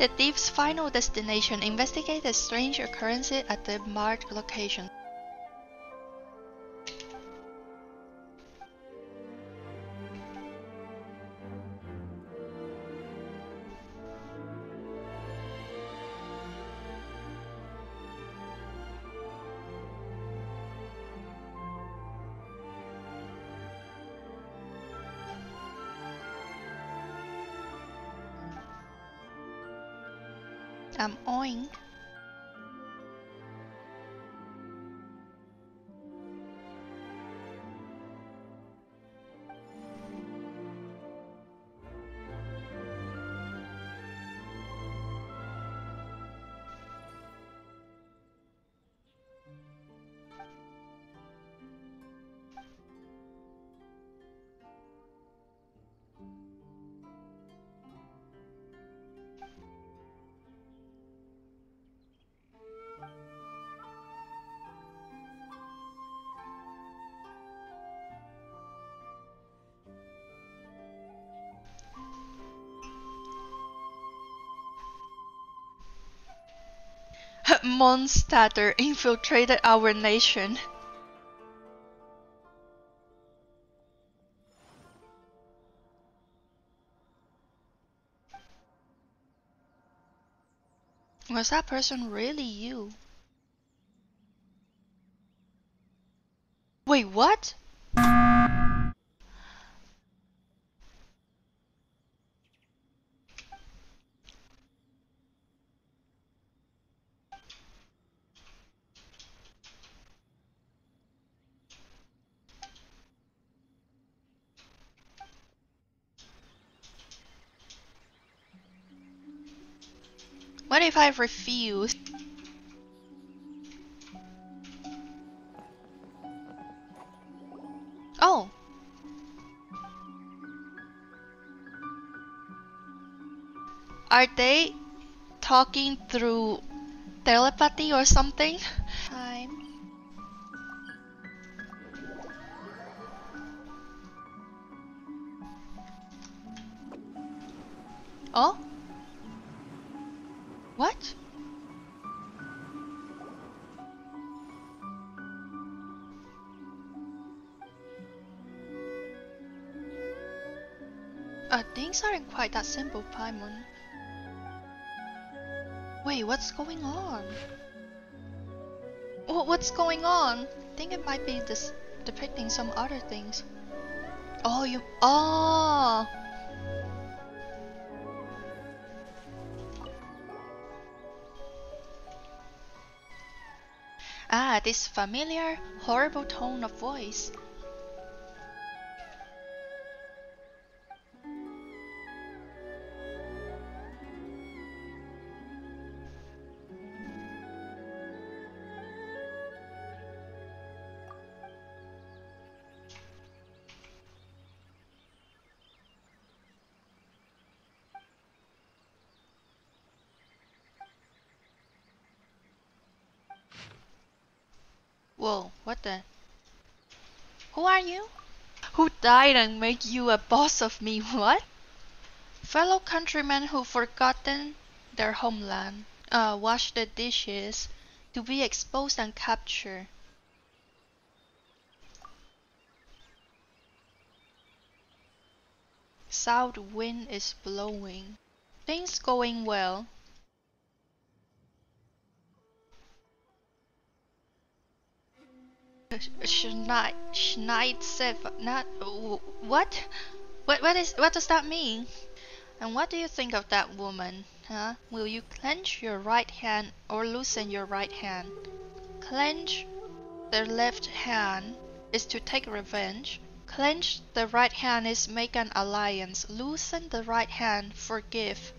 The thief's final destination. Investigate the strange occurrence at the marked location. I'm Mondstadter infiltrated our nation. Was that person really you? Wait, what? What if I refuse? Oh. Are they talking through telepathy or something? Time. Oh? What? Uh, things aren't quite that simple, Paimon. Wait, what's going on? Wh- What's going on? I think it might be this depicting some other things. Oh, you. Oh! Ah, this familiar, horrible tone of voice. Whoa, what the? Who are you? Who died and made you a boss of me, what? Fellow countrymen who forgotten their homeland, uh, wash the dishes, to be exposed and captured. South wind is blowing. Things going well. Schneid, Schneidsev, not what? What what is what does that mean? And what do you think of that woman? Huh? Will you clench your right hand or loosen your right hand? Clench the left hand is to take revenge. Clench the right hand is make an alliance. Loosen the right hand, forgive.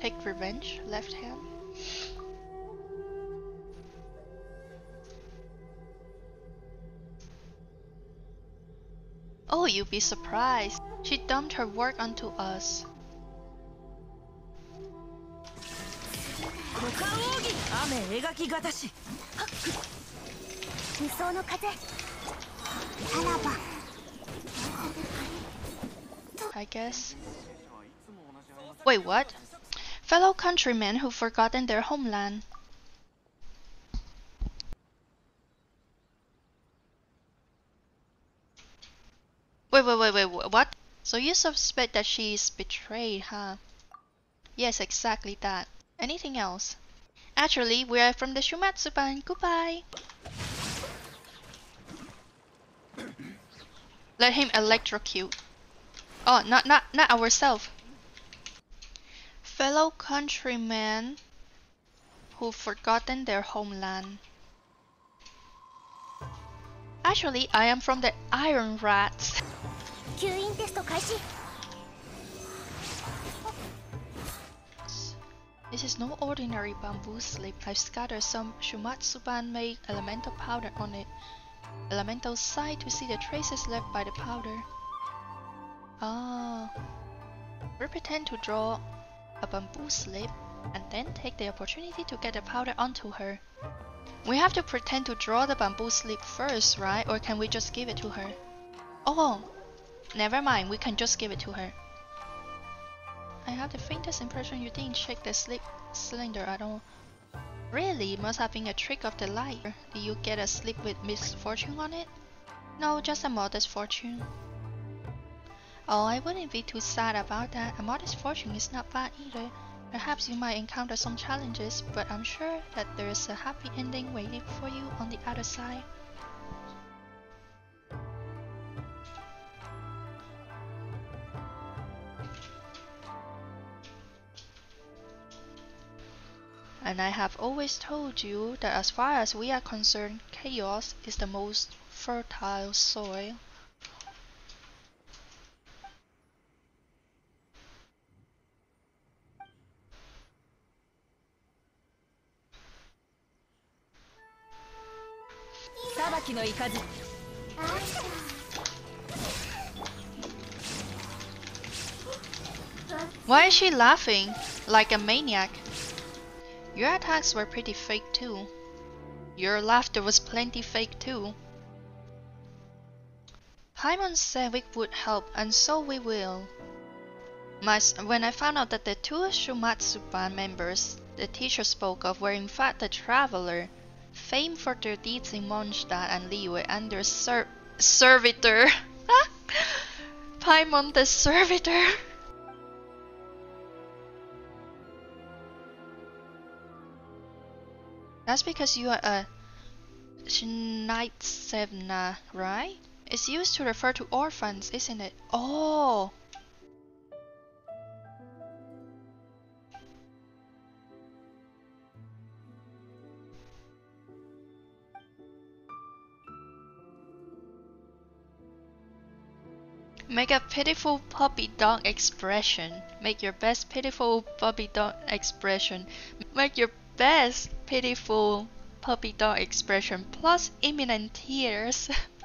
Take revenge, left hand. Oh, you'd be surprised. She dumped her work onto us. I guess. Wait, what? Fellow countrymen who've forgotten their homeland. Wait, wait, wait, wait, wh- what? So you suspect that she is betrayed, huh? Yes, exactly that. Anything else? Actually, we are from the Shuumatsuban. Goodbye. Let him electrocute. Oh, not not not ourselves. Fellow countrymen who've forgotten their homeland. Actually, I am from the Iron Rats. 吸引テスト開始 This is no ordinary bamboo slip. I've scattered some Shuumatsuban made elemental powder on it. Elemental side to see the traces left by the powder. Ah. We pretend to draw a bamboo slip and then take the opportunity to get the powder onto her. We have to pretend to draw the bamboo slip first, right? Or can we just give it to her? Oh, never mind. We can just give it to her. I have the faintest impression you didn't shake the slip cylinder at all. Really, must have been a trick of the light. Did you get a slip with misfortune on it? No, just a modest fortune. Oh, I wouldn't be too sad about that. A modest fortune is not bad either. Perhaps you might encounter some challenges, but I'm sure that there's a happy ending waiting for you on the other side. and I have always told you that as far as we are concerned chaos is the most fertile soil. Why is she laughing like a maniac? Your attacks were pretty fake too. Your laughter was plenty fake too. Paimon said we would help, and so we will. My, when I found out that the two Shuumatsuban members the teacher spoke of were in fact the traveler, famed for their deeds in Mondstadt and Liyue and their ser- servitor. Paimon the servitor. That's because you are a Schneitsevna, right? It's used to refer to orphans, isn't it? Oh! Make a pitiful puppy dog expression. Make your best pitiful puppy dog expression. Make your best pitiful puppy dog expression plus imminent tears.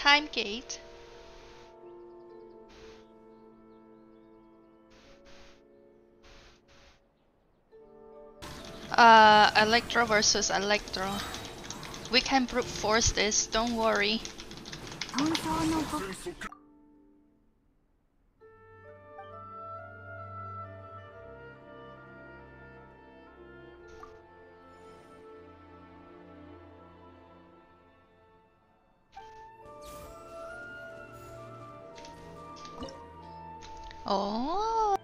time gate. Uh, Electro versus Electro. We can brute force this, don't worry. Oh.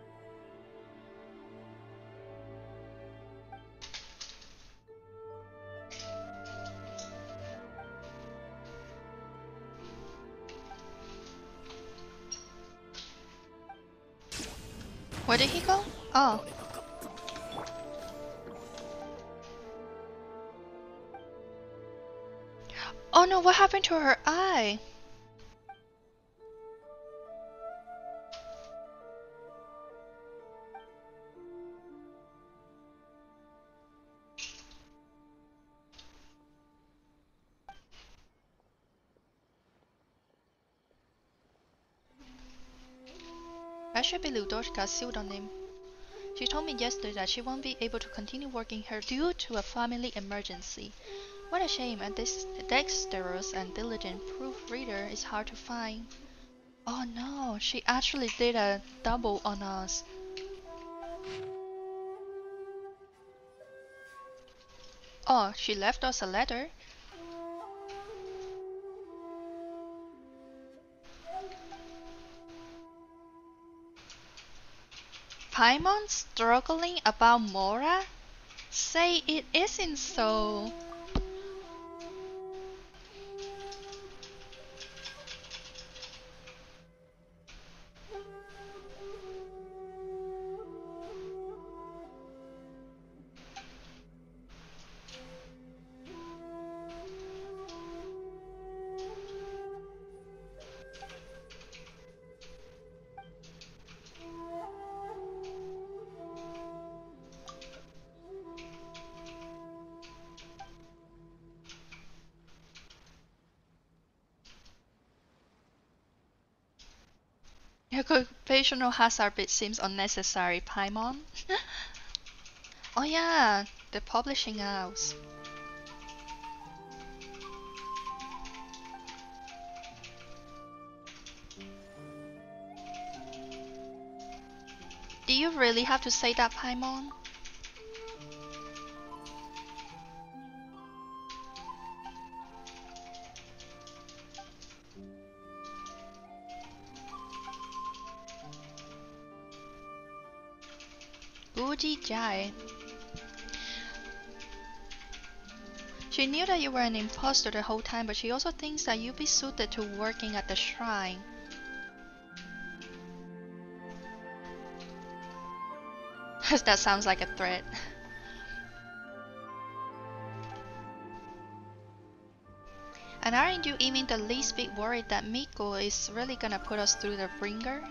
Where did he go? Oh. Oh no, what happened to her eye? Should be Ludoshka's pseudonym. She told me yesterday that she won't be able to continue working here due to a family emergency. What a shame, a dex- dexterous and diligent proofreader is hard to find. Oh no, she actually did a double on us. Oh, she left us a letter. Paimon struggling about Mora? Say it isn't so. Occupational hazard bit seems unnecessary, Paimon. oh yeah, the publishing house. Do you really have to say that, Paimon? Jai. She knew that you were an impostor the whole time, but she also thinks that you'd be suited to working at the shrine. that sounds like a threat. And aren't you even the least bit worried that Miko is really gonna put us through the ringer?